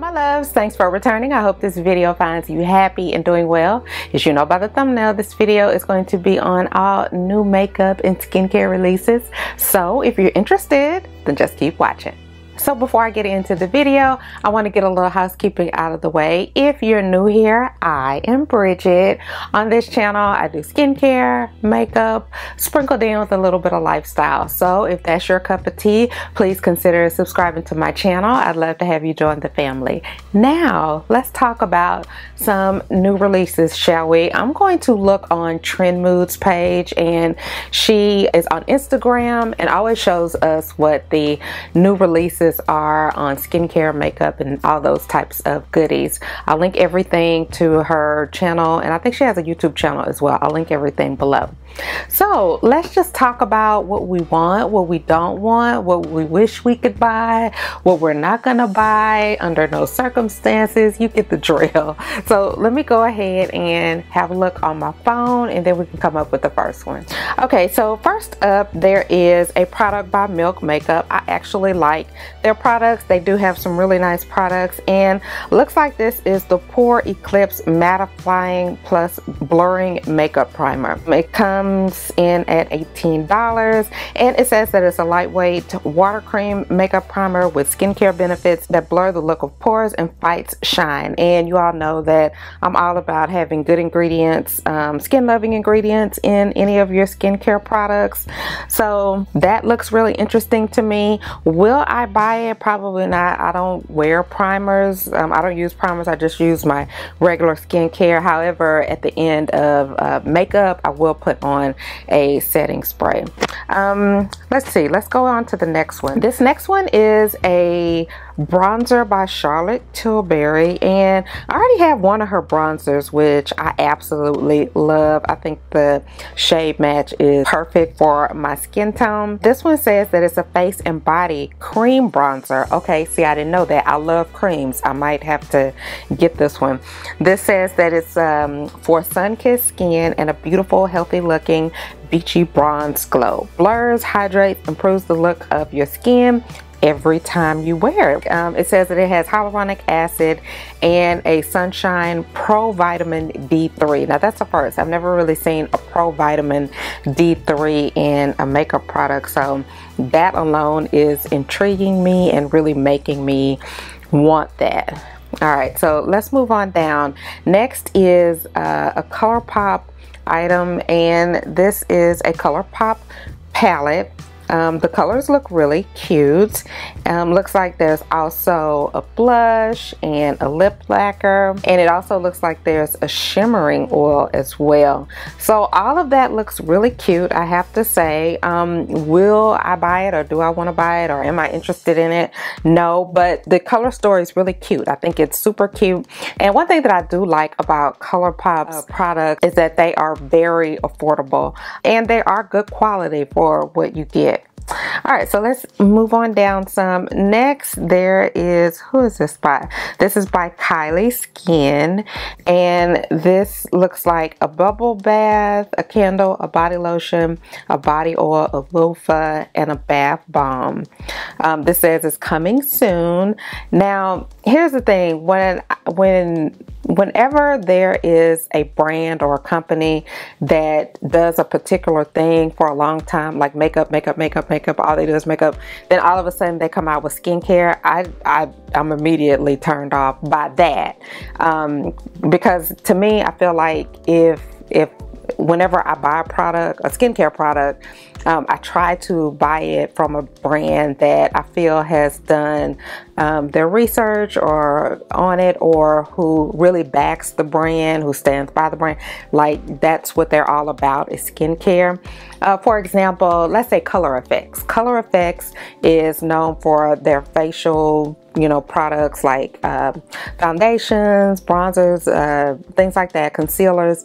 my loves. Thanks for returning. I hope this video finds you happy and doing well. As you know by the thumbnail this video is going to be on all new makeup and skincare releases. So if you're interested then just keep watching so before I get into the video, I want to get a little housekeeping out of the way. If you're new here, I am Bridget. On this channel, I do skincare, makeup, sprinkled in with a little bit of lifestyle. So if that's your cup of tea, please consider subscribing to my channel. I'd love to have you join the family. Now, let's talk about some new releases, shall we? I'm going to look on Trendmood's page and she is on Instagram and always shows us what the new releases are on skincare, makeup, and all those types of goodies. I'll link everything to her channel, and I think she has a YouTube channel as well. I'll link everything below. So let's just talk about what we want, what we don't want, what we wish we could buy, what we're not gonna buy under no circumstances. You get the drill. So let me go ahead and have a look on my phone and then we can come up with the first one. Okay, so first up there is a product by Milk Makeup. I actually like their products. They do have some really nice products and looks like this is the Pore Eclipse Mattifying Plus Blurring Makeup Primer. It comes in at $18 and it says that it's a lightweight water cream makeup primer with skincare benefits that blur the look of pores and fights shine and you all know that I'm all about having good ingredients um, skin loving ingredients in any of your skincare products so that looks really interesting to me will I buy it probably not. I don't wear primers. Um, I don't use primers. I just use my regular skincare. However at the end of uh, makeup I will put on on a setting spray. Um, let's see, let's go on to the next one. This next one is a bronzer by Charlotte Tilbury and I already have one of her bronzers which I absolutely love. I think the shade match is perfect for my skin tone. This one says that it's a face and body cream bronzer. Okay, see I didn't know that. I love creams. I might have to get this one. This says that it's um, for sun-kissed skin and a beautiful healthy looking beachy bronze glow. Blurs, hydrates, improves the look of your skin every time you wear it. Um, it says that it has hyaluronic acid and a Sunshine Pro Vitamin D3. Now that's the first. I've never really seen a Pro Vitamin D3 in a makeup product. So that alone is intriguing me and really making me want that. All right, so let's move on down. Next is uh, a ColourPop item and this is a ColourPop palette um, the colors look really cute. Um, looks like there's also a blush and a lip lacquer. And it also looks like there's a shimmering oil as well. So all of that looks really cute, I have to say. Um, will I buy it or do I want to buy it or am I interested in it? No, but the color story is really cute. I think it's super cute. And one thing that I do like about ColourPop's uh, products is that they are very affordable and they are good quality for what you get. All right, so let's move on down some. Next, there is, who is this by? This is by Kylie Skin, and this looks like a bubble bath, a candle, a body lotion, a body oil, a loofah, and a bath bomb. Um, this says it's coming soon. Now, here's the thing, when, when whenever there is a brand or a company that does a particular thing for a long time, like makeup, makeup, makeup, makeup, all they do is makeup, then all of a sudden they come out with skincare, I, I, I'm immediately turned off by that. Um, because to me, I feel like if, if whenever I buy a product, a skincare product, um, I try to buy it from a brand that I feel has done um, their research or on it or who really backs the brand, who stands by the brand. Like that's what they're all about is skincare. Uh, for example, let's say Cover FX. Cover FX is known for their facial you know products like uh, foundations bronzers uh, things like that concealers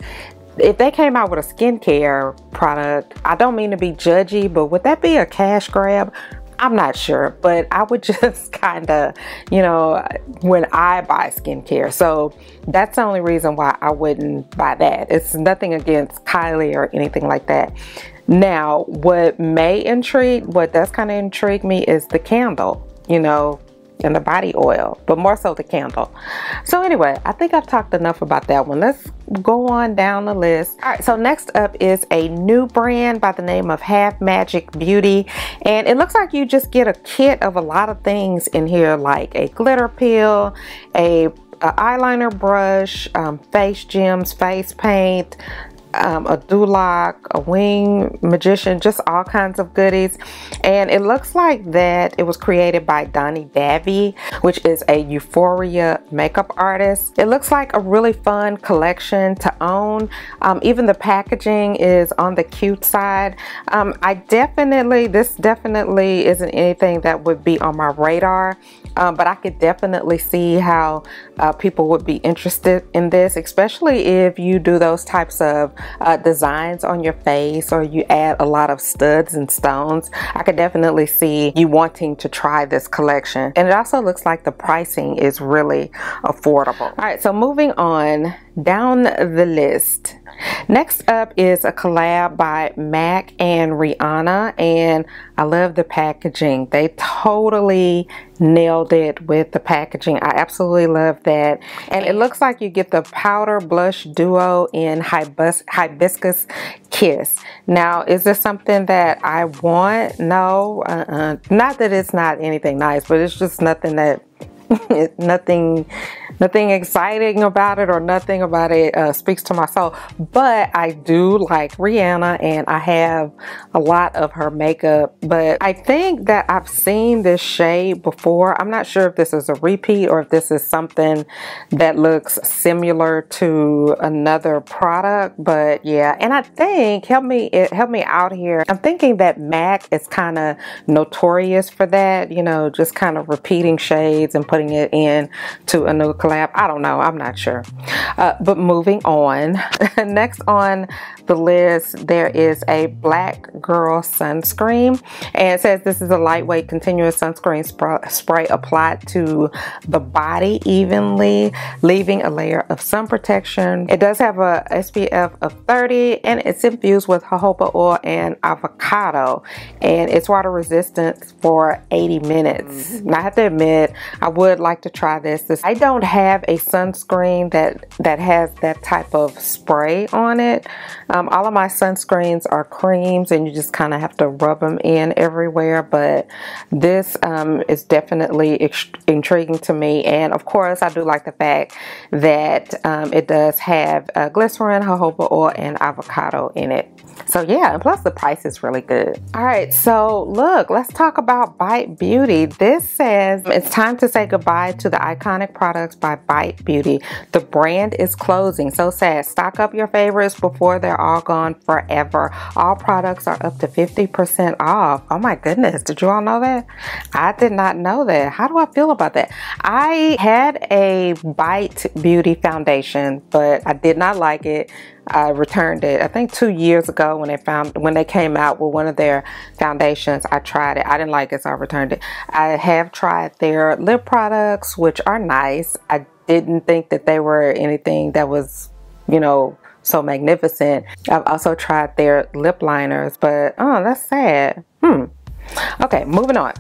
if they came out with a skincare product, I don't mean to be judgy, but would that be a cash grab? I'm not sure, but I would just kind of, you know, when I buy skincare. So that's the only reason why I wouldn't buy that. It's nothing against Kylie or anything like that. Now, what may intrigue, what does kind of intrigue me is the candle. You know, and the body oil, but more so the candle. So anyway, I think I've talked enough about that one. Let's go on down the list. All right, so next up is a new brand by the name of Half Magic Beauty. And it looks like you just get a kit of a lot of things in here, like a glitter peel, a eyeliner brush, um, face gems, face paint, um, a Duloc, a wing magician, just all kinds of goodies. And it looks like that it was created by Donni Davy, which is a Euphoria makeup artist. It looks like a really fun collection to own. Um, even the packaging is on the cute side. Um, I definitely, this definitely isn't anything that would be on my radar, um, but I could definitely see how uh, people would be interested in this, especially if you do those types of uh, designs on your face or you add a lot of studs and stones, I could definitely see you wanting to try this collection. And it also looks like the pricing is really affordable. All right, so moving on down the list. Next up is a collab by MAC and Rihanna and I love the packaging. They totally nailed it with the packaging. I absolutely love that. And it looks like you get the powder blush duo in hibis hibiscus kiss. Now, is this something that I want? No, uh -uh. not that it's not anything nice, but it's just nothing that nothing nothing exciting about it or nothing about it uh, speaks to my soul. But I do like Rihanna and I have a lot of her makeup. But I think that I've seen this shade before. I'm not sure if this is a repeat or if this is something that looks similar to another product but yeah. And I think help me it help me out here. I'm thinking that MAC is kind of notorious for that you know just kind of repeating shades and putting it in to a new collab. I don't know. I'm not sure. Uh, but moving on. Next on the list, there is a Black Girl sunscreen. And it says this is a lightweight continuous sunscreen sp spray applied to the body evenly, leaving a layer of sun protection. It does have a SPF of 30 and it's infused with jojoba oil and avocado. And it's water resistant for 80 minutes. Mm -hmm. I have to admit, I would like to try this. this. I don't have a sunscreen that, that has that type of spray on it. Um, all of my sunscreens are creams and you just kind of have to rub them in everywhere. But this um, is definitely intriguing to me. And of course, I do like the fact that um, it does have uh, glycerin, jojoba oil, and avocado in it. So yeah, and plus the price is really good. All right, so look, let's talk about Bite Beauty. This says it's time to say goodbye to the iconic products by Bite Beauty. The brand is closing. So sad. Stock up your favorites before they're all gone forever. All products are up to 50% off. Oh my goodness, did you all know that? I did not know that. How do I feel about that? I had a Bite Beauty foundation, but I did not like it. I returned it. I think two years ago when they found when they came out with one of their foundations, I tried it. I didn't like it, so I returned it. I have tried their lip products, which are nice. I didn't think that they were anything that was, you know, so magnificent. I've also tried their lip liners, but oh, that's sad. Hmm. Okay, moving on.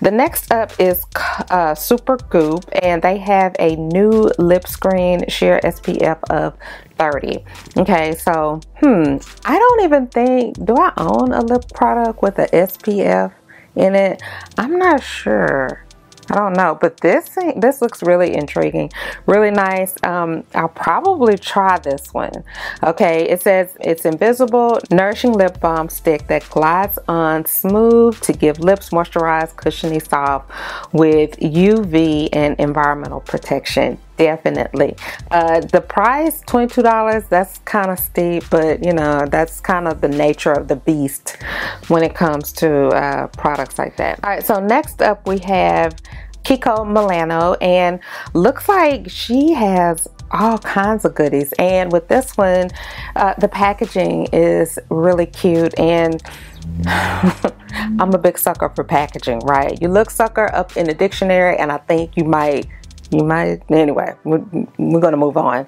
The next up is uh, Supergoop, and they have a new lip screen sheer SPF of 30. Okay, so, hmm, I don't even think, do I own a lip product with a SPF in it? I'm not sure. I don't know, but this this looks really intriguing, really nice. Um, I'll probably try this one. Okay, it says it's invisible, nourishing lip balm stick that glides on smooth to give lips moisturized, cushiony, soft with UV and environmental protection definitely. Uh, the price $22 that's kind of steep but you know that's kind of the nature of the beast when it comes to uh, products like that. All right so next up we have Kiko Milano and looks like she has all kinds of goodies. And with this one uh, the packaging is really cute and I'm a big sucker for packaging right? You look sucker up in the dictionary and I think you might you might anyway we're, we're gonna move on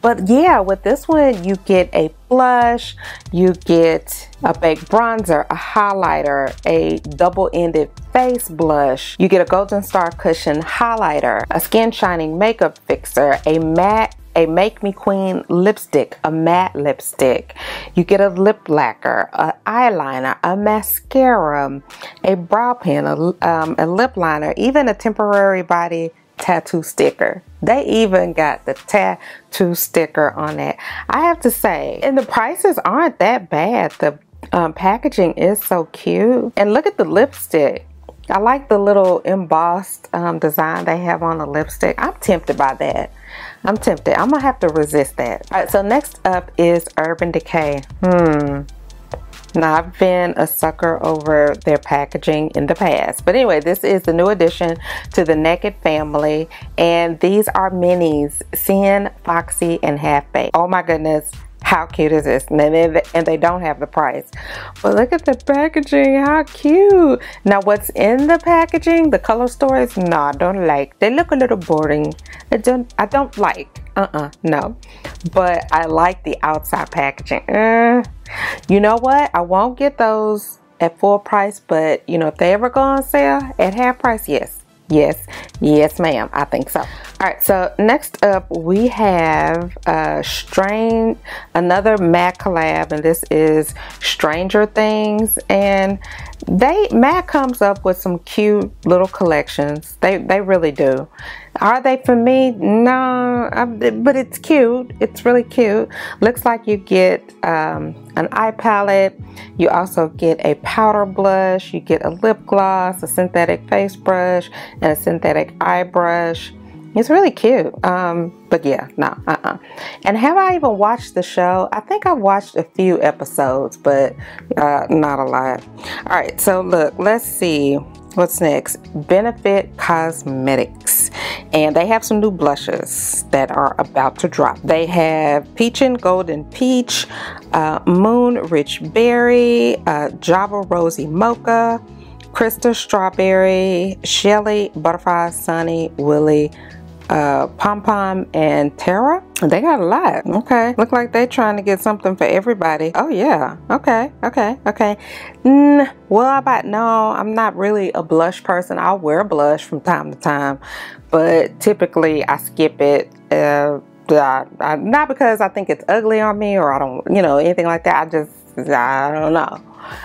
but yeah with this one you get a blush you get a baked bronzer a highlighter a double-ended face blush you get a golden star cushion highlighter a skin shining makeup fixer a matte a Make Me Queen lipstick, a matte lipstick. You get a lip lacquer, an eyeliner, a mascara, a brow pen, a, um, a lip liner, even a temporary body tattoo sticker. They even got the tattoo sticker on it. I have to say, and the prices aren't that bad. The um, packaging is so cute. And look at the lipstick. I like the little embossed um, design they have on the lipstick. I'm tempted by that. I'm tempted. I'm gonna have to resist that. All right, so next up is Urban Decay. Hmm. Now, I've been a sucker over their packaging in the past. But anyway, this is the new addition to the Naked family. And these are minis, Sin, Foxy, and Half Baked. Oh my goodness. How cute is this? And they, and they don't have the price. But look at the packaging. How cute. Now, what's in the packaging? The color stories? No, I don't like. They look a little boring. I don't, I don't like. Uh-uh, no. But I like the outside packaging. Uh, you know what? I won't get those at full price, but you know, if they ever go on sale at half price, yes. Yes, yes, ma'am. I think so. All right, so next up we have uh, Strange, another MAC collab, and this is Stranger Things. And they MAC comes up with some cute little collections. They they really do. Are they for me? No, but it's cute. It's really cute. Looks like you get um, an eye palette. You also get a powder blush. You get a lip gloss, a synthetic face brush, and a synthetic eye brush. It's really cute. Um, but yeah, no, uh-uh. And have I even watched the show? I think I watched a few episodes, but uh, not a lot. All right, so look, let's see. What's next? Benefit Cosmetics. And they have some new blushes that are about to drop. They have Peach and Golden Peach, uh, Moon Rich Berry, uh, Java Rosy Mocha, Crystal Strawberry, Shelly Butterfly Sunny Willy uh, Pom Pom and Terra. They got a lot. Okay. Look like they trying to get something for everybody. Oh yeah. Okay. Okay. Okay. Mm, well, about no, I'm not really a blush person. I'll wear blush from time to time, but typically I skip it. Uh, I, I, not because I think it's ugly on me or I don't, you know, anything like that. I just, I don't know.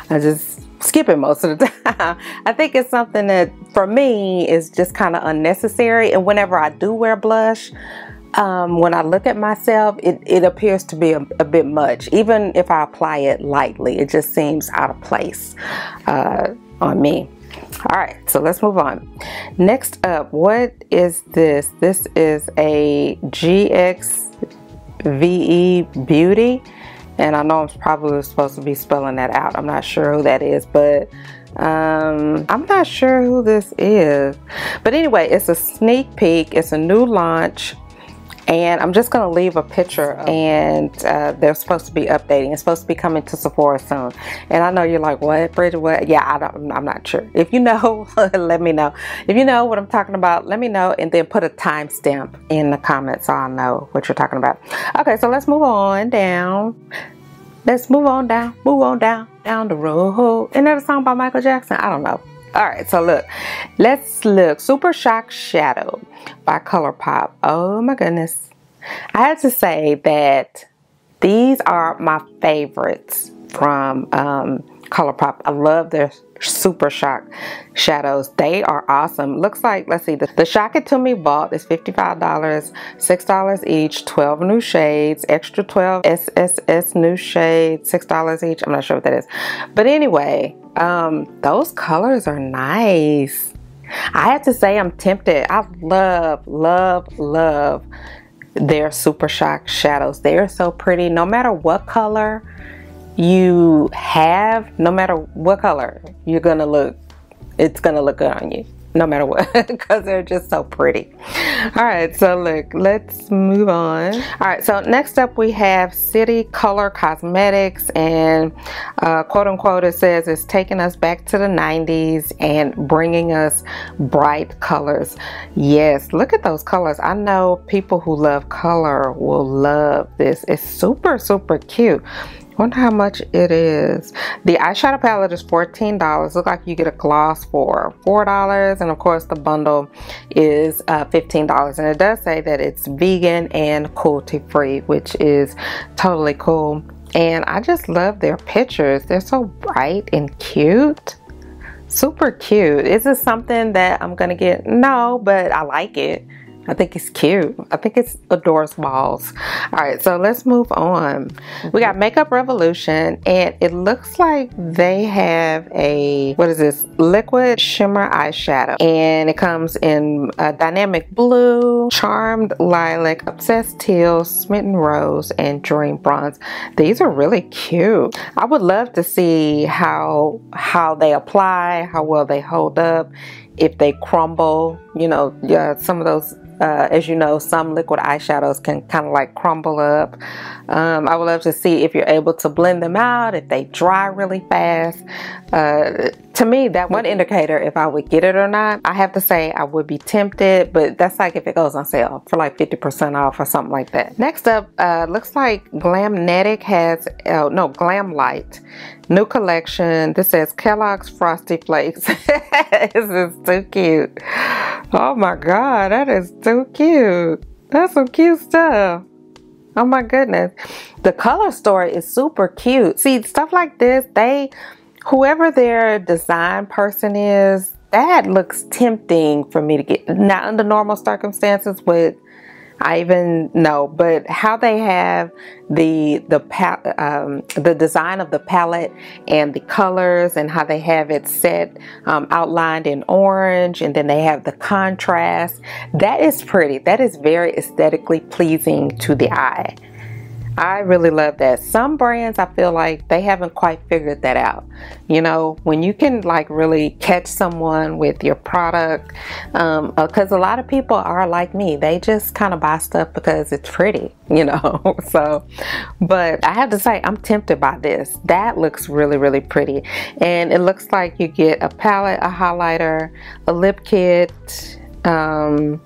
I just skip it most of the time. I think it's something that for me is just kind of unnecessary. And whenever I do wear blush, um, when I look at myself, it, it appears to be a, a, bit much. Even if I apply it lightly, it just seems out of place uh, on me. All right, so let's move on. Next up, what is this? This is a GXVE Beauty and I know I'm probably supposed to be spelling that out. I'm not sure who that is, but um, I'm not sure who this is. But anyway, it's a sneak peek. It's a new launch. And I'm just going to leave a picture and uh, they're supposed to be updating. It's supposed to be coming to Sephora soon. And I know you're like, what, Bridget, what? Yeah, I don't, I'm not sure. If you know, let me know. If you know what I'm talking about, let me know and then put a timestamp in the comments so I'll know what you're talking about. Okay, so let's move on down. Let's move on down, move on down, down the road. Isn't that a song by Michael Jackson? I don't know. All right, so look, let's look. Super Shock Shadow by ColourPop. Oh my goodness. I have to say that these are my favorites from um, ColourPop. I love their Super Shock shadows. They are awesome. Looks like, let's see, the, the Shock It To Me Vault is $55, $6 each, 12 new shades, extra 12 SSS new shades, $6 each. I'm not sure what that is. But anyway, um, those colors are nice. I have to say I'm tempted. I love, love, love their Super Shock shadows. They are so pretty. No matter what color you have, no matter what color, you're gonna look, it's gonna look good on you. no matter what because they're just so pretty. All right so look let's move on. All right so next up we have city color cosmetics and uh, quote unquote it says it's taking us back to the 90s and bringing us bright colors. Yes look at those colors. I know people who love color will love this. It's super super cute wonder how much it is. The eyeshadow palette is $14 look like you get a gloss for $4 and of course the bundle is uh, $15 and it does say that it's vegan and cruelty free which is totally cool. And I just love their pictures. They're so bright and cute. Super cute. Is this something that I'm gonna get? No but I like it I think it's cute. I think it's adores balls. All right, so let's move on. We got Makeup Revolution, and it looks like they have a, what is this, liquid shimmer eyeshadow. And it comes in a dynamic blue, charmed lilac, obsessed teal, smitten rose, and dream bronze. These are really cute. I would love to see how, how they apply, how well they hold up, if they crumble, you know, yeah, some of those uh, as you know, some liquid eyeshadows can kind of like crumble up. Um, I would love to see if you're able to blend them out, if they dry really fast. Uh, to me, that one indicator if I would get it or not. I have to say I would be tempted, but that's like if it goes on sale for like 50% off or something like that. Next up, uh, looks like Glamnetic has, uh, no, Glamlite. New collection. This says Kellogg's Frosty Flakes. this is too cute. Oh my God, that is too cute. That's some cute stuff. Oh my goodness. The color story is super cute. See, stuff like this, they, whoever their design person is, that looks tempting for me to get. Not under normal circumstances with I even know, but how they have the the um, the design of the palette and the colors and how they have it set um, outlined in orange and then they have the contrast. That is pretty. That is very aesthetically pleasing to the eye. I really love that. Some brands, I feel like they haven't quite figured that out. You know, when you can like really catch someone with your product, because um, a lot of people are like me, they just kind of buy stuff because it's pretty, you know. so, but I have to say, I'm tempted by this. That looks really, really pretty. And it looks like you get a palette, a highlighter, a lip kit, um,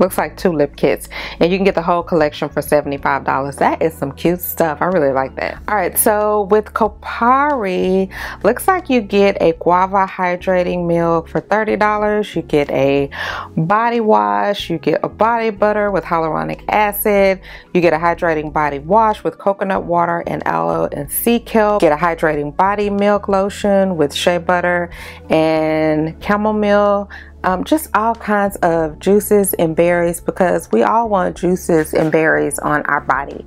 looks like two lip kits. And you can get the whole collection for $75 that is some cute stuff. I really like that. All right so with Kopari looks like you get a guava hydrating milk for $30 you get a body wash. You get a body butter with hyaluronic acid. You get a hydrating body wash with coconut water and aloe and sea kelp. Get a hydrating body milk lotion with shea butter and chamomile um, just all kinds of juices and berries because we all want juices and berries on our body.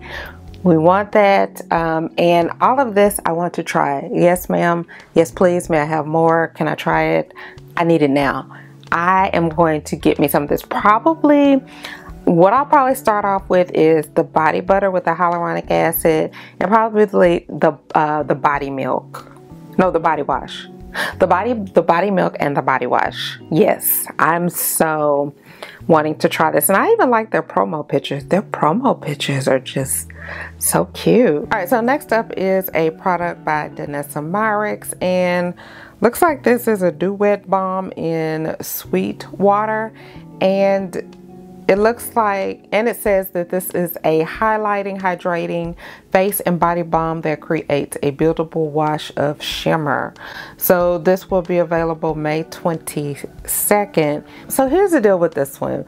We want that. Um, and all of this, I want to try. Yes, ma'am. Yes, please. May I have more? Can I try it? I need it now. I am going to get me some of this. Probably what I'll probably start off with is the body butter with the hyaluronic acid and probably the, uh, the body milk. No, the body wash the body the body milk and the body wash. Yes i'm so wanting to try this. And i even like their promo pictures. Their promo pictures are just so cute. All right so next up is a product by danessa myricks and looks like this is a duet balm in sweet water. And it looks like, and it says that this is a highlighting, hydrating face and body balm that creates a buildable wash of shimmer. So this will be available May 22nd. So here's the deal with this one.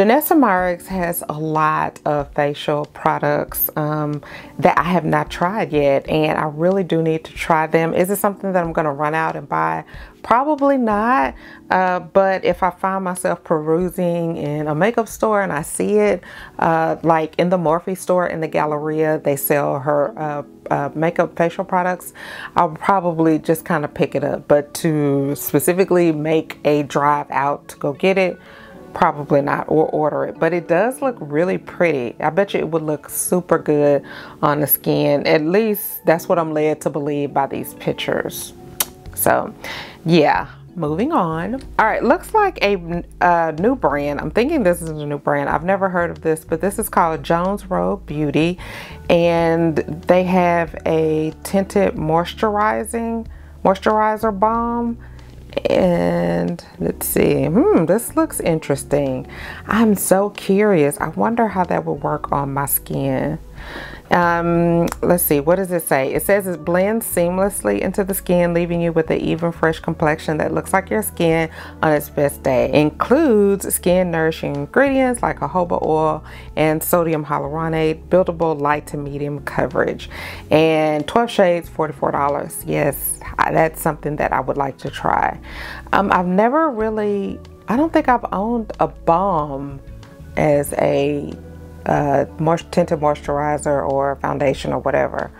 Danessa Myricks has a lot of facial products um, that I have not tried yet and I really do need to try them. Is it something that I'm going to run out and buy? Probably not, uh, but if I find myself perusing in a makeup store and I see it, uh, like in the Morphe store in the Galleria, they sell her uh, uh makeup facial products, I'll probably just kind of pick it up. But to specifically make a drive out to go get it, probably not or order it but it does look really pretty i bet you it would look super good on the skin at least that's what i'm led to believe by these pictures so yeah moving on. All right, looks like a uh, new brand. I'm thinking this is a new brand. I've never heard of this, but this is called Jones Road Beauty. And they have a tinted moisturizing, moisturizer balm and let's see. Hmm this looks interesting. I'm so curious. I wonder how that would work on my skin um, let's see, what does it say? It says it blends seamlessly into the skin, leaving you with an even fresh complexion that looks like your skin on its best day. Includes skin nourishing ingredients like jojoba oil and sodium hyaluronate, buildable light to medium coverage. And 12 shades, $44. Yes, that's something that I would like to try. Um, I've never really, I don't think I've owned a balm as a uh, tinted moisturizer or foundation or whatever.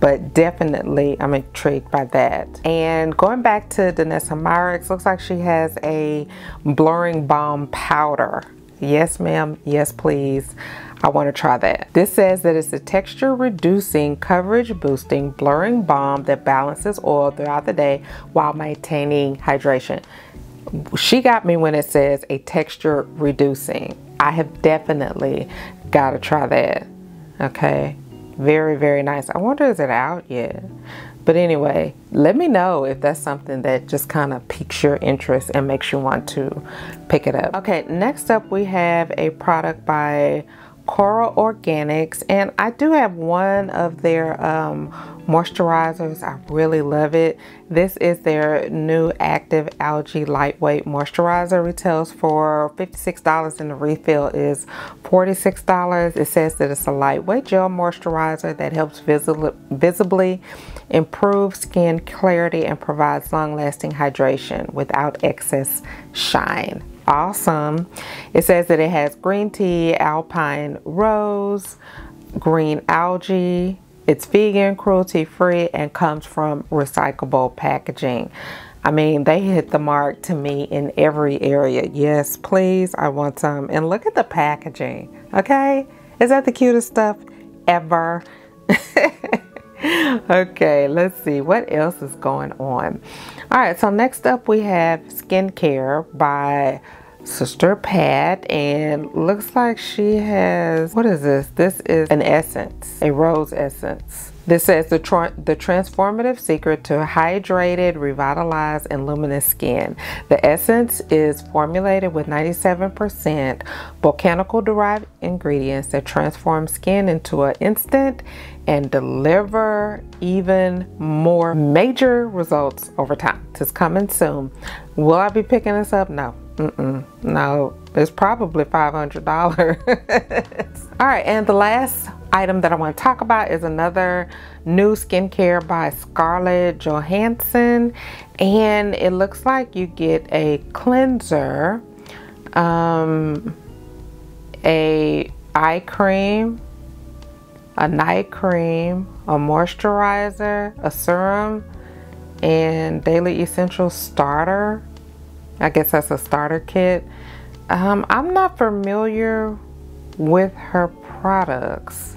But definitely I'm intrigued by that. And going back to Danessa Myricks, looks like she has a blurring balm powder. Yes, ma'am. Yes, please. I want to try that. This says that it's a texture reducing, coverage boosting, blurring balm that balances oil throughout the day while maintaining hydration. She got me when it says a texture reducing. I have definitely Gotta try that. Okay. Very, very nice. I wonder is it out yet? But anyway, let me know if that's something that just kind of piques your interest and makes you want to pick it up. Okay, next up we have a product by Kora Organics and I do have one of their um, moisturizers. I really love it. This is their new active algae lightweight moisturizer. Retails for $56 and the refill is $46. It says that it's a lightweight gel moisturizer that helps visibly, visibly improve skin clarity and provides long-lasting hydration without excess shine awesome. It says that it has green tea, alpine rose, green algae. It's vegan, cruelty free, and comes from recyclable packaging. I mean, they hit the mark to me in every area. Yes, please, I want some. And look at the packaging, okay? Is that the cutest stuff ever? okay, let's see what else is going on. All right, so next up we have skincare by Sister Pat and looks like she has, what is this? This is an essence, a rose essence. This says the, tra the transformative secret to hydrated, revitalized, and luminous skin. The essence is formulated with 97% botanical derived ingredients that transform skin into an instant and deliver even more major results over time. It's coming soon. Will I be picking this up? No. Mm-mm. No, it's probably $500. All right, and the last item that I want to talk about is another new skincare by Scarlett Johansson. And it looks like you get a cleanser, um, a eye cream, a night cream, a moisturizer, a serum, and daily essential starter I guess that's a starter kit. Um, I'm not familiar with her products.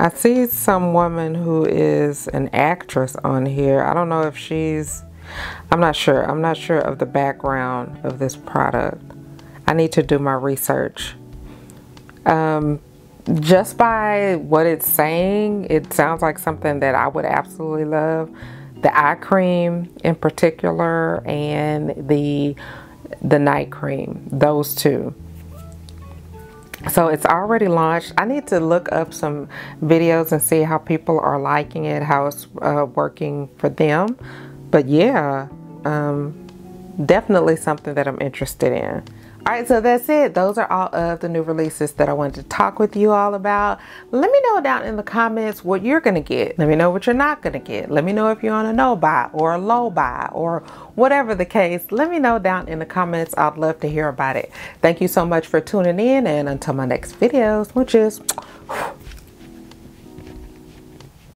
I see some woman who is an actress on here. I don't know if she's, I'm not sure. I'm not sure of the background of this product. I need to do my research. Um, just by what it's saying, it sounds like something that I would absolutely love the eye cream in particular and the the night cream those two. So it's already launched. I need to look up some videos and see how people are liking it how it's uh, working for them. But yeah um, definitely something that i'm interested in all right, so that's it. Those are all of the new releases that I wanted to talk with you all about. Let me know down in the comments what you're to get. Let me know what you're not to get. Let me know if you're on a no buy or a low buy or whatever the case. Let me know down in the comments. I'd love to hear about it. Thank you so much for tuning in and until my next videos, which is